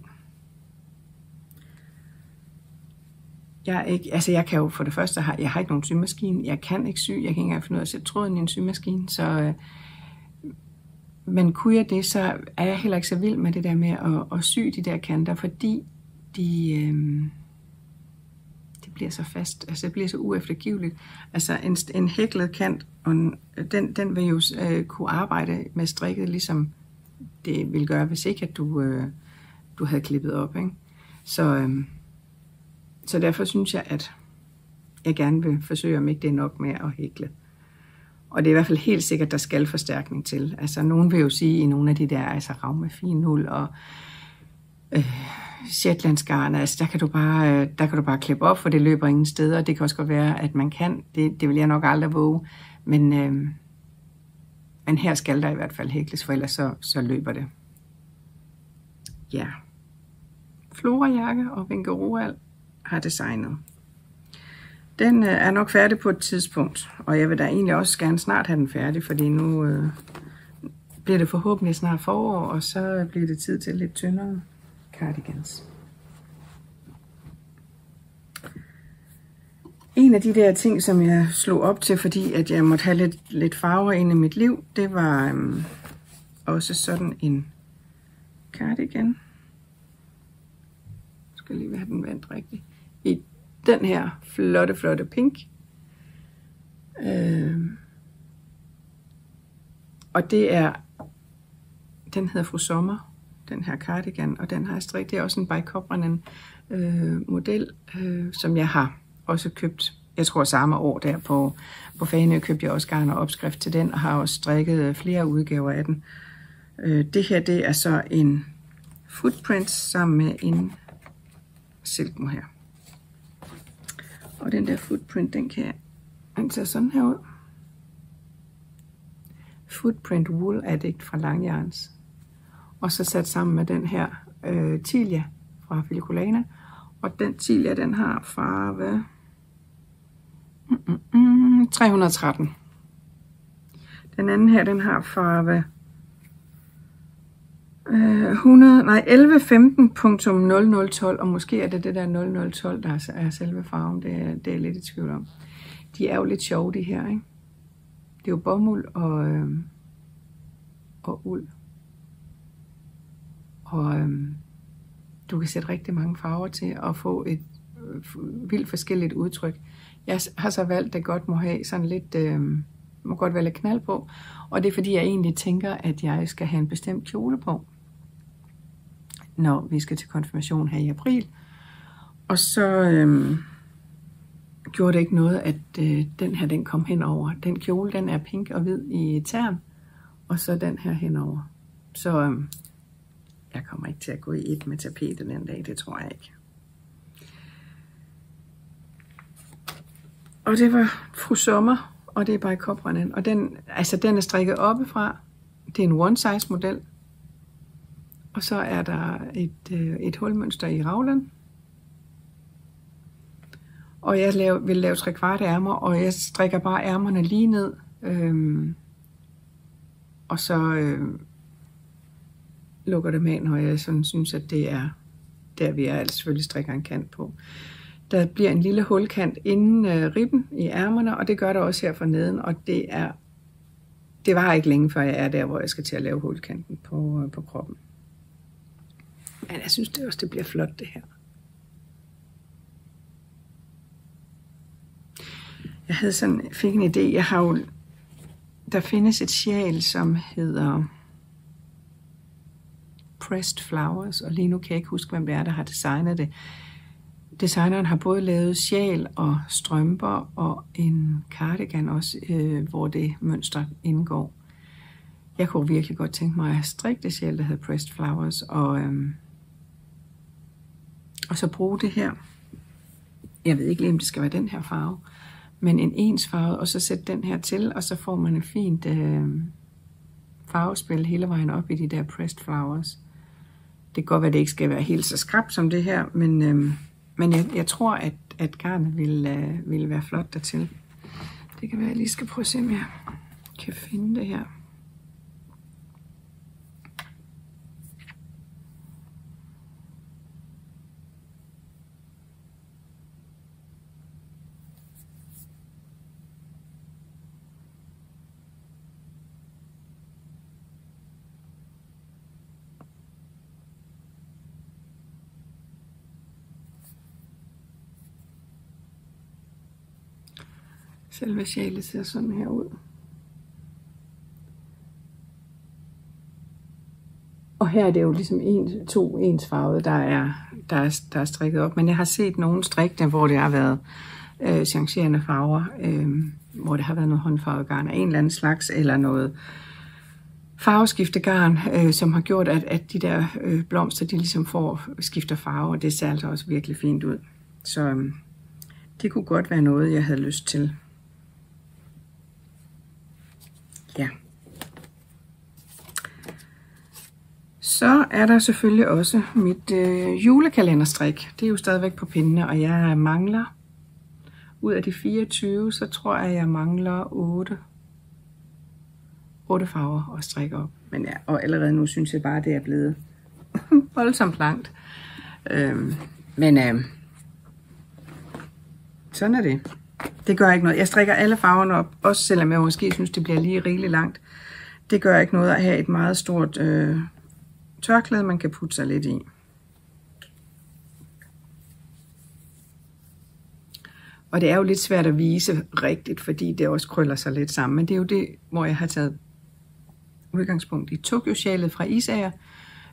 Jeg, er ikke, altså jeg kan jo for det første, har, jeg har ikke nogen symaskine, jeg kan ikke sy, jeg kan ikke engang finde ud af at sætte tråden i en symaskine, så, øh, men kunne jeg det, så er jeg heller ikke så vild med det der med at, at sy de der kanter, fordi de, øh, det bliver så fast, altså det bliver så ueftergiveligt. Altså en, en hæklet kant, og en, den, den vil jo øh, kunne arbejde med strikket, ligesom det ville gøre, hvis ikke at du, øh, du havde klippet op. Ikke? Så, øh, så derfor synes jeg, at jeg gerne vil forsøge, om ikke det er nok med at hækle. Og det er i hvert fald helt sikkert, der skal forstærkning til. Altså, nogen vil jo sige i nogle af de der, altså ramme fin og øh, Shetlandsgarn, altså der kan, du bare, øh, der kan du bare klippe op, for det løber ingen steder. Det kan også godt være, at man kan. Det, det vil jeg nok aldrig våge. Men, øh, men her skal der i hvert fald hækles, for ellers så, så løber det. Ja. Flora Jakke og Vinkeroald har designet. Den øh, er nok færdig på et tidspunkt, og jeg vil da egentlig også gerne snart have den færdig, fordi nu øh, bliver det forhåbentlig snart forår, og så bliver det tid til lidt tyndere cardigans. En af de der ting, som jeg slog op til, fordi at jeg måtte have lidt, lidt farver ind i mit liv, det var øhm, også sådan en cardigan. Jeg skal lige have den vendt rigtigt. Den her flotte, flotte pink. Øh, og det er, den hedder Fru Sommer den her cardigan, og den har jeg strikket. Det er også en Bajkobranen øh, model, øh, som jeg har også købt. Jeg tror samme år der på, på Fanø købte jeg også garn og opskrift til den, og har også strikket øh, flere udgaver af den. Øh, det her, det er så en footprint sammen med en silk her. Og den der footprint, den kan den ser sådan her ud. Footprint Wool Addict fra Langjørns og så sat sammen med den her øh, Tilia fra Filicolana. Og den Tilia, den har farve mm, mm, mm, 313. Den anden her, den har farve øh, 100, nej, 1115.0012, og måske er det det der 0012, der er selve farven, det er, det er lidt i tvivl om. De er jo lidt sjove, de her, ikke? Det er jo bomuld og, øh, og uld. Og øh, du kan sætte rigtig mange farver til og få et øh, vildt forskelligt udtryk. Jeg har så valgt, det godt må have sådan lidt, øh, må godt være lidt knald på. Og det er fordi, jeg egentlig tænker, at jeg skal have en bestemt kjole på, når vi skal til konfirmation her i april. Og så øh, gjorde det ikke noget, at øh, den her, den kom henover. Den kjole, den er pink og hvid i tern, og så den her henover. Så øh, jeg kommer ikke til at gå i et med tapetet den dag, det tror jeg ikke. Og det var fru Sommer, og det er bare i kobranden. Og den, altså den er strikket oppefra. Det er en one size model. Og så er der et, øh, et hulmønster i ravlen. Og jeg laver, vil lave tre kvart ærmer, og jeg strikker bare ærmerne lige ned. Øhm, og så øh, lukker dem af, når jeg sådan synes, at det er der, vi er. Altså selvfølgelig strikker en kant på. Der bliver en lille hulkant inden øh, ribben i ærmerne, og det gør der også her for neden, og det er det var ikke længe, før jeg er der, hvor jeg skal til at lave hulkanten på, øh, på kroppen. Men jeg synes det også, det bliver flot, det her. Jeg havde sådan, fik en idé. Jeg har jo, der findes et sjæl, som hedder Pressed Flowers, og lige nu kan jeg ikke huske, hvem det er, der har designet det. Designeren har både lavet sjal og strømper og en cardigan også, øh, hvor det mønster indgår. Jeg kunne virkelig godt tænke mig at strikke det sjal, der hedder Pressed Flowers, og, øh, og så bruge det her. Jeg ved ikke lige, om det skal være den her farve, men en ens farve, og så sætte den her til, og så får man et fint øh, farvespil hele vejen op i de der Pressed Flowers. Det kan godt være, at det ikke skal være helt så skrab som det her, men... Øh, men jeg, jeg tror, at, at garnet vil, øh, vil være flot dertil. Det kan være, at jeg lige skal prøve at se, om jeg kan finde det her. Selve sjalet ser sådan her ud. Og her er det jo ligesom en, to ensfarvede, der er, der, er, der er strikket op. Men jeg har set nogle strikkene, hvor det har været øh, changerende farver, øh, hvor det har været noget håndfarvet garn af en eller anden slags, eller noget farveskiftegarn, øh, som har gjort, at, at de der øh, blomster, de ligesom får skifter farve, og det ser altså også virkelig fint ud. Så øh, det kunne godt være noget, jeg havde lyst til. Ja. Så er der selvfølgelig også mit øh, julekalenderstrik. Det er jo stadigvæk på pindene, og jeg mangler, ud af de 24, så tror jeg, jeg mangler 8, 8 farver at strikke op. Men ja, og allerede nu synes jeg bare, det er blevet voldsomt langt. Øhm, men øhm, sådan er det. Det gør ikke noget. Jeg strikker alle farverne op, også selvom jeg måske synes, det bliver lige rigeligt langt. Det gør ikke noget at have et meget stort øh, tørklæde, man kan putte sig lidt i. Og det er jo lidt svært at vise rigtigt, fordi det også krøller sig lidt sammen. Men det er jo det, hvor jeg har taget udgangspunkt i Tokyo-sjalet fra Isager.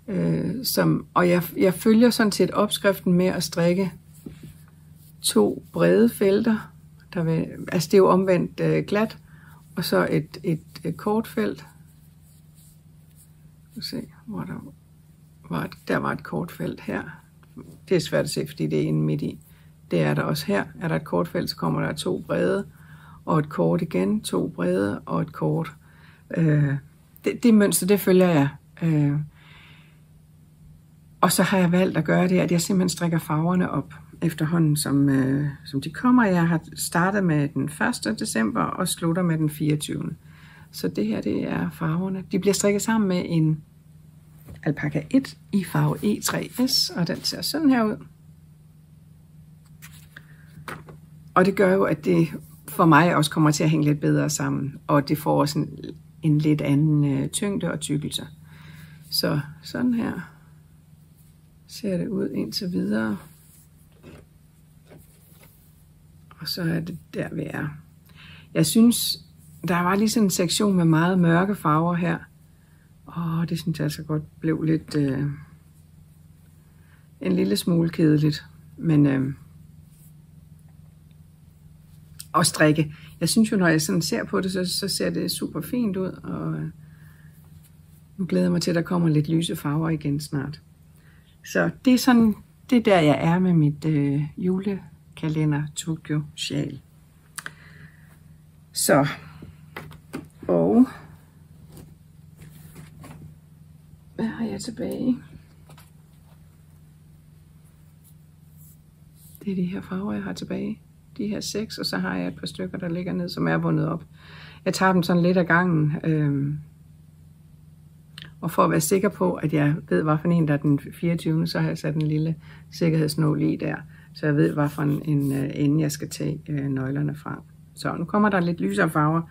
Øh, som, og jeg, jeg følger sådan set opskriften med at strikke to brede felter der vil, altså det er jo omvendt øh, glat, og så et, et, et kort felt. se, hvor der var, et, der var et kortfelt her. Det er svært at se, fordi det er inde midt i. Det er der også her. Er der et kortfelt, så kommer der to brede, og et kort igen, to brede og et kort. Øh, det, det mønster, det følger jeg. Øh, og så har jeg valgt at gøre det, at jeg simpelthen strikker farverne op efterhånden, som, øh, som de kommer. Jeg har startet med den 1. december og slutter med den 24. Så det her, det er farverne. De bliver strikket sammen med en alpaka 1 i farve E3S, og den ser sådan her ud. Og det gør jo, at det for mig også kommer til at hænge lidt bedre sammen, og det får også en, en lidt anden øh, tyngde og tykkelse. Så sådan her ser det ud indtil videre. Og så er det der, vi er. Jeg synes, der var lige sådan en sektion med meget mørke farver her. Og det synes jeg altså godt blev lidt... Øh, en lille smule kedeligt. Men... Øh, og strikke. Jeg synes jo, når jeg sådan ser på det, så, så ser det super fint ud. Og øh, nu glæder jeg mig til, at der kommer lidt lyse farver igen snart. Så det er sådan, det er der, jeg er med mit øh, julekalender Tokyo Sjal. Så, og hvad har jeg tilbage? Det er de her farver, jeg har tilbage. De her seks, og så har jeg et par stykker, der ligger ned, som er bundet op. Jeg tager dem sådan lidt af gangen. Øh, og for at være sikker på, at jeg ved, hvad for en der er den 24. så har jeg sat en lille sikkerhedsnål i der. Så jeg ved, hvad for en, en uh, ende jeg skal tage uh, nøglerne fra. Så nu kommer der lidt lysere farver,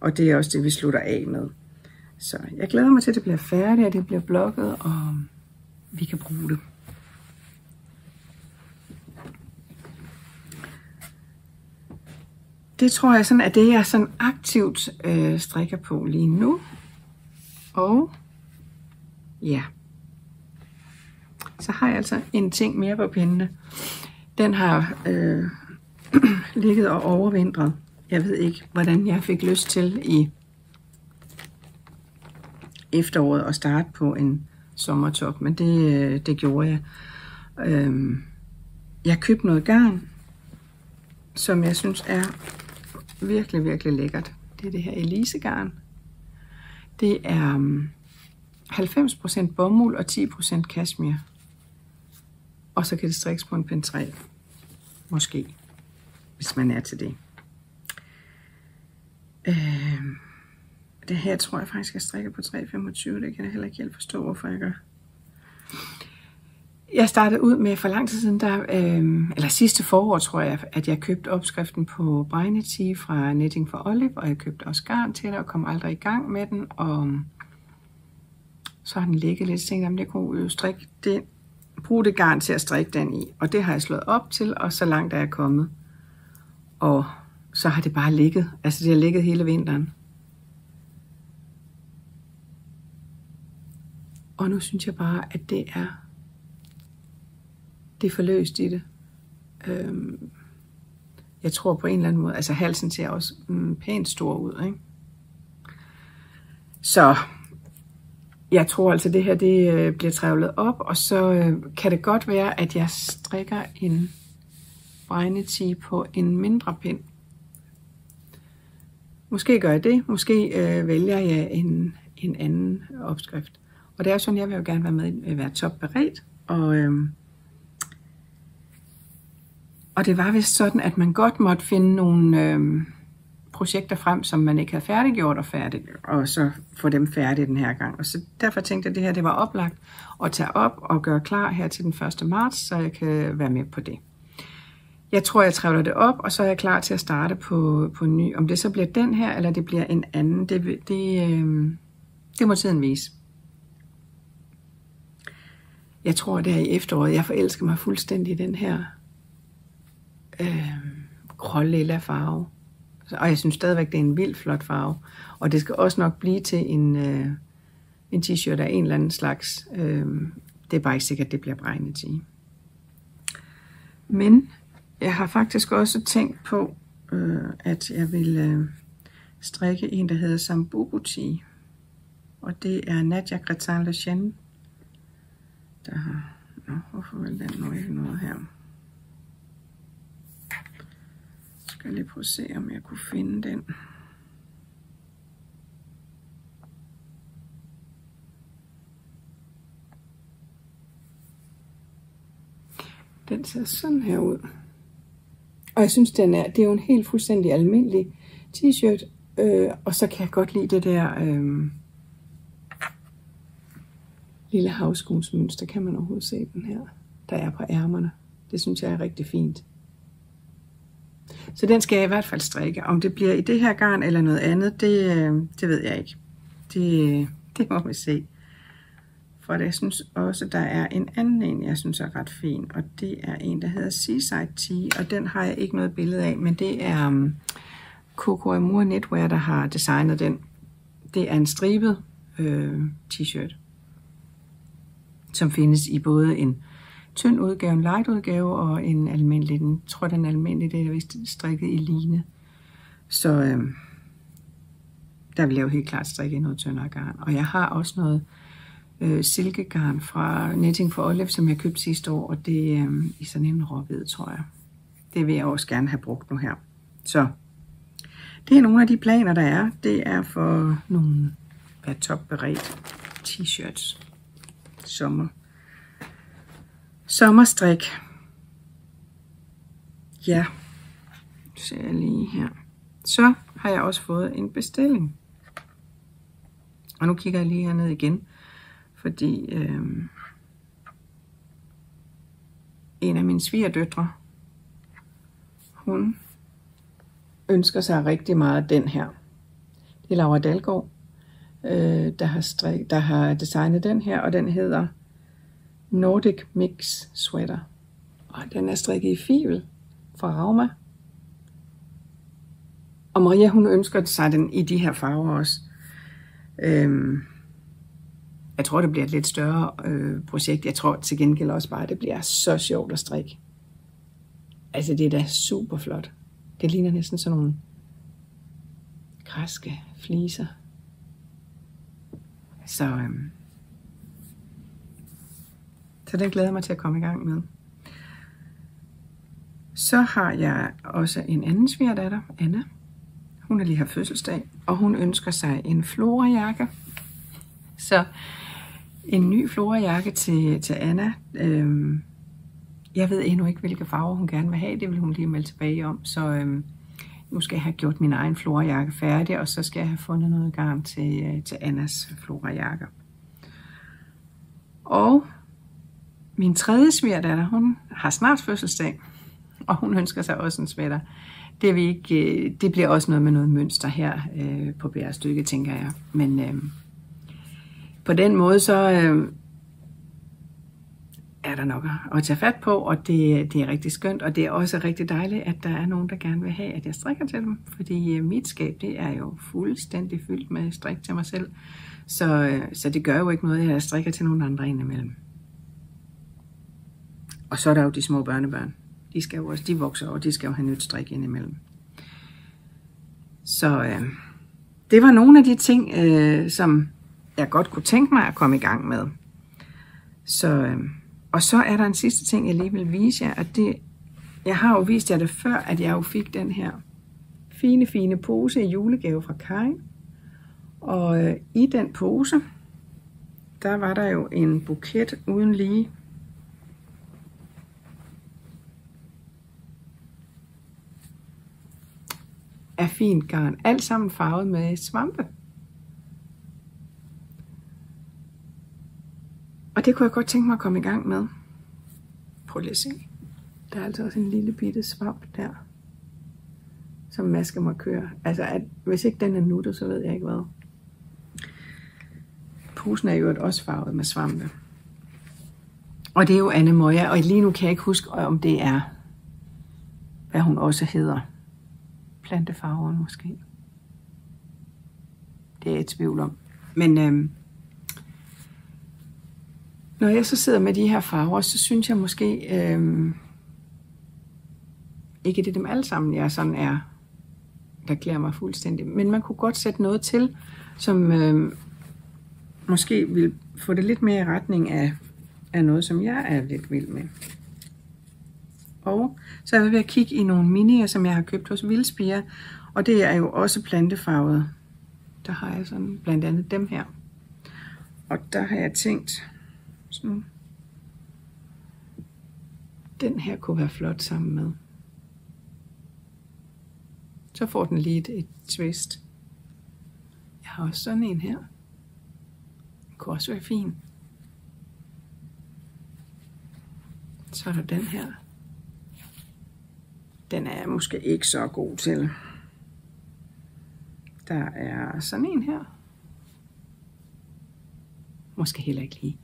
og det er også det, vi slutter af med. Så jeg glæder mig til, at det bliver færdigt, at det bliver blokket, og vi kan bruge det. Det tror jeg sådan, at det jeg sådan aktivt øh, strikker på lige nu. Og Ja. Så har jeg altså en ting mere på pindene. Den har øh, ligget og overvintret. Jeg ved ikke, hvordan jeg fik lyst til i efteråret at starte på en sommertop, men det, øh, det gjorde jeg. Øh, jeg købte noget garn, som jeg synes er virkelig, virkelig lækkert. Det er det her Elise garn. Det er øhm, 90% bomuld og 10% kashmir. Og så kan det strikkes på en pind 3. Måske. Hvis man er til det. Øh, det her tror jeg faktisk, jeg strikker på 3,25. Det kan jeg heller ikke helt forstå, hvorfor jeg gør. Jeg startede ud med for lang tid siden, der, øh, eller sidste forår tror jeg, at jeg købte opskriften på Brinety fra Knitting for Olive, og jeg købte også garn til det, og kom aldrig i gang med den, og så har den ligget lidt, så tænkte jeg, det kunne jo strikke den, bruge det garn til at strikke den i. Og det har jeg slået op til, og så langt er jeg kommet. Og så har det bare ligget. Altså det har ligget hele vinteren. Og nu synes jeg bare, at det er det er forløst i det. Øhm, jeg tror på en eller anden måde, altså halsen ser også mm, pænt stor ud, ikke? Så jeg tror altså, det her det øh, bliver trævlet op, og så øh, kan det godt være, at jeg strikker en bregneti på en mindre pind. Måske gør jeg det, måske øh, vælger jeg en, en anden opskrift. Og det er sådan, jeg vil jo gerne være med at være topberedt, og, øhm, og det var vist sådan, at man godt måtte finde nogle... øhm, projekter frem, som man ikke havde færdiggjort og færdig, og så få dem færdige den her gang. Og så derfor tænkte jeg, at det her det var oplagt at tage op og gøre klar her til den 1. marts, så jeg kan være med på det. Jeg tror, jeg trævler det op, og så er jeg klar til at starte på, på en ny. Om det så bliver den her, eller det bliver en anden, det, det, øh, det må tiden vise. Jeg tror, det i efteråret. Jeg forelsker mig fuldstændig i den her øh, grålilla farve. Og jeg synes stadigvæk, det er en vild flot farve. Og det skal også nok blive til en, øh, en t-shirt af en eller anden slags. Øh, det er bare ikke sikkert, det bliver bregnet til. Men jeg har faktisk også tænkt på, øh, at jeg vil øh, strikke en, der hedder Sambubuti. Og det er Nadia Gretan Lechen, der har... Nå, hvorfor vil den nu ikke noget her? skal jeg lige prøve at se, om jeg kunne finde den. Den ser sådan her ud. Og jeg synes, den er, det er jo en helt fuldstændig almindelig t-shirt. Øh, og så kan jeg godt lide det der øh, lille havskumsmønster. Kan man overhovedet se den her, der er på ærmerne. Det synes jeg er rigtig fint. Så den skal jeg i hvert fald strikke. Om det bliver i det her garn eller noget andet, det, øh, det ved jeg ikke. Det, det må vi se. For. Jeg synes også, der er en anden en, jeg synes er ret fin, og det er en, der hedder Seaside Tea, og den har jeg ikke noget billede af, men det er um, Coco Amour Knitwear, der har designet den. Det er en stribet øh, t-shirt, som findes i både en tynd udgave, en light udgave og en almindelig. Den tror, den almindelige det er vist strikket i line. Så øh, der vil jeg jo helt klart strikke noget tyndere garn. Og jeg har også noget øh, silkegarn fra Knitting for Olive, som jeg købte sidste år, og det er øh, i sådan en råhvid, tror jeg. Det vil jeg også gerne have brugt nu her. Så det er nogle af de planer, der er. Det er for nogle hvad top beredt t-shirts. Sommer. Sommerstrik. Ja, ser jeg lige her. Så har jeg også fået en bestilling. Og nu kigger jeg lige herned igen, fordi øh, en af mine svigerdøtre, hun ønsker sig rigtig meget den her. Det er Laura Dalgaard, øh, der, har strik, der har designet den her, og den hedder Nordic Mix Sweater. Og den er strikket i fibel fra Rauma. Og Maria, hun ønsker sig den i de her farver også. Øhm, jeg tror, det bliver et lidt større øh, projekt. Jeg tror til gengæld også bare, at det bliver så sjovt at strikke. Altså, det er da super flot. Det ligner næsten sådan nogle græske fliser. Så, øhm, så den glæder jeg mig til at komme i gang med. Så har jeg også en anden svigerdatter, Anna. Hun er lige haft fødselsdag, og hun ønsker sig en florajakke. Så en ny florajakke til, til Anna. Øhm, jeg ved endnu ikke, hvilke farver hun gerne vil have. Det vil hun lige melde tilbage om. Så øhm, nu skal jeg have gjort min egen florajakke færdig, og så skal jeg have fundet noget garn til, øh, til Annas florajakker. Og min tredje svigerdatter, hun har snart fødselsdag, og hun ønsker sig også en sweater. Det, vi ikke, øh, det bliver også noget med noget mønster her øh, på bærestykket, tænker jeg. Men øh, på den måde, så øh, er der nok at tage fat på, og det, det er rigtig skønt, og det er også rigtig dejligt, at der er nogen, der gerne vil have, at jeg strikker til dem, fordi øh, mit skab, det er jo fuldstændig fyldt med strik til mig selv, så, øh, så det gør jo ikke noget, at jeg strikker til nogen andre indimellem. Og så er der jo de små børnebørn. De skal jo også, de vokser, og de skal jo have nyt strik indimellem. Så øh, det var nogle af de ting, øh, som jeg godt kunne tænke mig at komme i gang med. Så, øh, og så er der en sidste ting, jeg lige vil vise jer, at det, jeg har jo vist jer det før, at jeg jo fik den her fine, fine pose i julegave fra Karin. Og øh, i den pose, der var der jo en buket uden lige af fint garn. Alt sammen farvet med svampe. Og det kunne jeg godt tænke mig at komme i gang med. Prøv lige at se. Der er altså også en lille bitte svamp der, som maskemarkør. Altså, at, hvis ikke den er nuttet, så ved jeg ikke hvad. Posen er jo også farvet med svampe. Og det er jo Anne Moja, og lige nu kan jeg ikke huske, om det er, hvad hun også hedder plantefarver måske. Det er jeg i tvivl om. Men øhm, når jeg så sidder med de her farver, så synes jeg måske øhm, ikke, det er dem alle sammen, jeg sådan er, der klæder mig fuldstændig. Men man kunne godt sætte noget til, som øhm, måske vil få det lidt mere i retning af, af noget, som jeg er lidt vild med. Og så er jeg ved at kigge i nogle minier, som jeg har købt hos Vildspire. Og det er jo også plantefarvet. Der har jeg sådan blandt andet dem her. Og der har jeg tænkt, sådan, den her kunne være flot sammen med. Så får den lige et, et twist. Jeg har også sådan en her. Den kunne også være fin. Så er der den her. Den er jeg måske ikke så god til. Der er sådan en her. Måske heller ikke lige.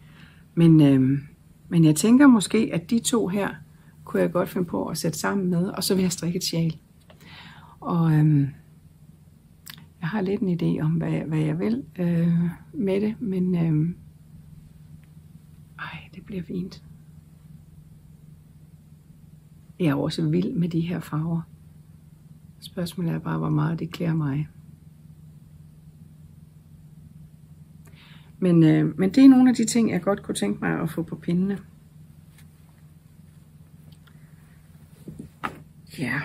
Men, øh, men jeg tænker måske, at de to her kunne jeg godt finde på at sætte sammen med, og så vil jeg strikke et sjal. Og øh, jeg har lidt en idé om, hvad, hvad jeg vil øh, med det, men øh, ej, det bliver fint. Jeg er også vild med de her farver. Spørgsmålet er bare, hvor meget det klæder mig. Men, øh, men det er nogle af de ting, jeg godt kunne tænke mig at få på pindene. Ja,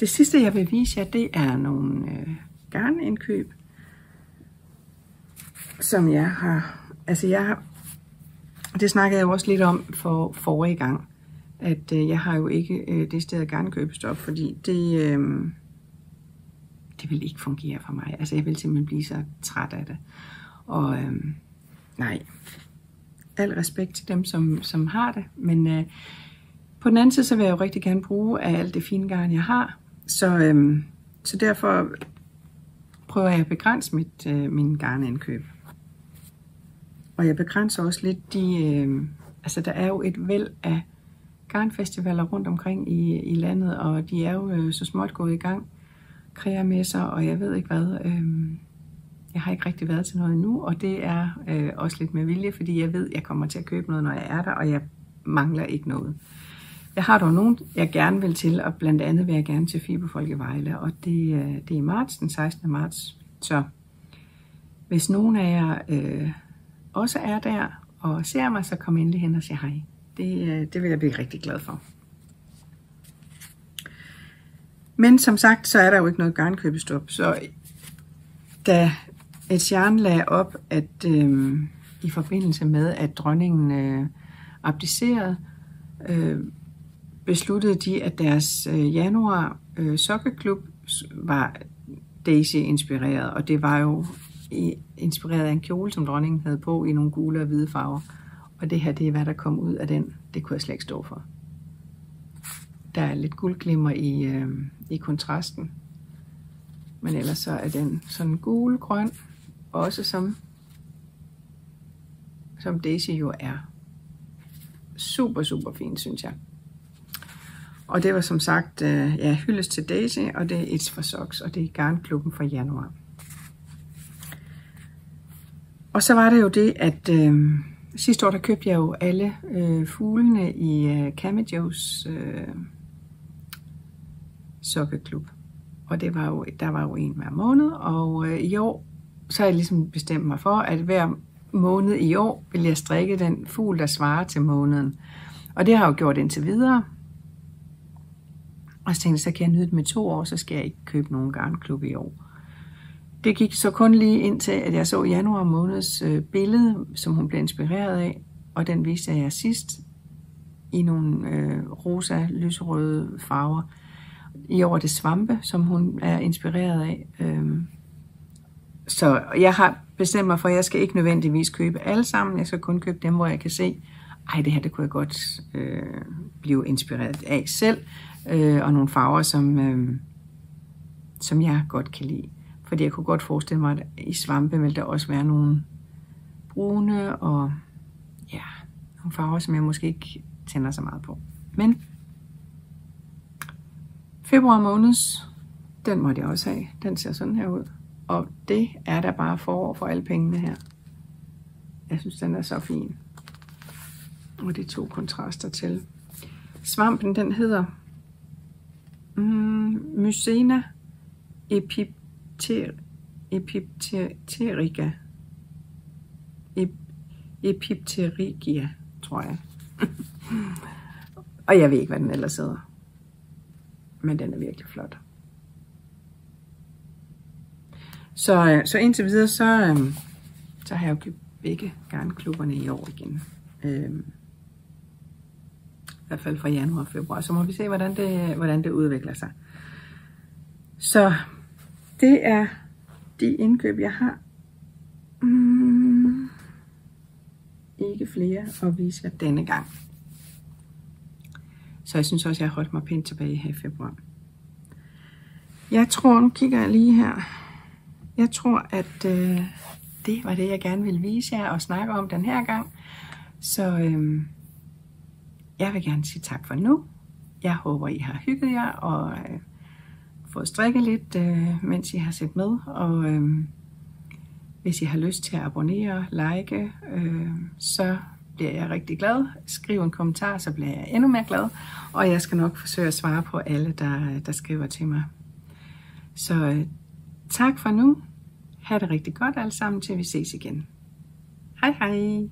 det sidste jeg vil vise jer, det er nogle øh, garnindkøb, som jeg har, altså jeg har, det snakkede jeg jo også lidt om for forrige gang, at øh, jeg har jo ikke øh, det sted garnkøbestop, fordi det, øh, det vil ikke fungere for mig. Altså jeg vil simpelthen blive så træt af det. Og øh, nej, al respekt til dem, som, som har det, men øh, på den anden side, så vil jeg jo rigtig gerne bruge af alt det fine garn, jeg har. Så, øh, så derfor prøver jeg at begrænse mit, øh, min garnindkøb. Og jeg begrænser også lidt de, øh, altså der er jo et væld af garnfestivaler rundt omkring i, i landet, og de er jo øh, så småt gået i gang. Kreamesser, og jeg ved ikke hvad. Øh, jeg har ikke rigtig været til noget endnu, og det er øh, også lidt med vilje, fordi jeg ved, at jeg kommer til at købe noget, når jeg er der, og jeg mangler ikke noget. Jeg har dog nogen, jeg gerne vil til, og blandt andet vil jeg gerne til Fiberfolk i Vejle, og det, øh, det er i marts, den 16. marts. Så hvis nogen af jer øh, også er der og ser mig, så kom endelig hen og sig hej. Det, øh, det vil jeg blive rigtig glad for. Men som sagt, så er der jo ikke noget garnkøbestop, så da et Sjern lagde op, at øh, i forbindelse med, at dronningen øh, abdicerede, øh, besluttede de, at deres øh, januar øh, sokkeklub var Daisy-inspireret, og det var jo i, inspireret af en kjole, som dronningen havde på i nogle gule og hvide farver. Og det her, det er hvad der kom ud af den. Det kunne jeg slet ikke stå for. Der er lidt guldglimmer i, øh, i kontrasten. Men ellers så er den sådan gul-grøn, også som, som Daisy jo er. Super, super fint, synes jeg. Og det var som sagt øh, ja, hyldes til Daisy, og det er It's for Socks, og det er Garnklubben for januar. Og så var det jo det, at øh, sidste år der købte jeg jo alle øh, fuglene i øh, Camejos øh, sokkeklub. Og det var jo, der var jo en hver måned, og øh, i år så har jeg ligesom bestemt mig for, at hver måned i år vil jeg strikke den fugl, der svarer til måneden. Og det har jeg jo gjort indtil videre. Og så tænkte jeg, så kan jeg nyde det med to år, så skal jeg ikke købe nogen garnklub i år. Det gik så kun lige indtil, at jeg så januar måneds øh, billede, som hun blev inspireret af, og den viste jeg sidst i nogle øh, rosa, lyserøde farver. I år er det svampe, som hun er inspireret af. Øh, så jeg har bestemt mig for, at jeg skal ikke nødvendigvis købe alle sammen. Jeg skal kun købe dem, hvor jeg kan se, ej, det her det kunne jeg godt øh, blive inspireret af selv øh, og nogle farver, som, øh, som jeg godt kan lide. Fordi jeg kunne godt forestille mig, at i svampe vil der også være nogle brune og ja, nogle farver, som jeg måske ikke tænder så meget på. Men februar måneds, den måtte jeg også have. Den ser sådan her ud. Og det er der bare forår for alle pengene her. Jeg synes, den er så fin. Og de to kontraster til. Svampen, den hedder Mm, Mycena epipter, epipterica. Ep, epipterigia, tror jeg. Og jeg ved ikke, hvad den ellers hedder. Men den er virkelig flot. Så, øh, så indtil videre, så, øhm, så har jeg jo købt begge garnklubberne i år igen. Øhm, i hvert fald fra januar og februar. Så må vi se, hvordan det, hvordan det udvikler sig. Så det er de indkøb, jeg har. Mm, ikke flere at vise jer denne gang. Så jeg synes også, jeg har holdt mig pænt tilbage her i februar. Jeg tror, nu kigger jeg lige her. Jeg tror, at øh, det var det, jeg gerne ville vise jer og snakke om den her gang. Så øh, jeg vil gerne sige tak for nu. Jeg håber, I har hygget jer og øh, fået strikket lidt, øh, mens I har set med. Og øh, hvis I har lyst til at abonnere, like, øh, så bliver jeg rigtig glad. Skriv en kommentar, så bliver jeg endnu mere glad. Og jeg skal nok forsøge at svare på alle, der, der skriver til mig. Så øh, tak for nu. Ha' det rigtig godt alle sammen, til vi ses igen. Hej hej!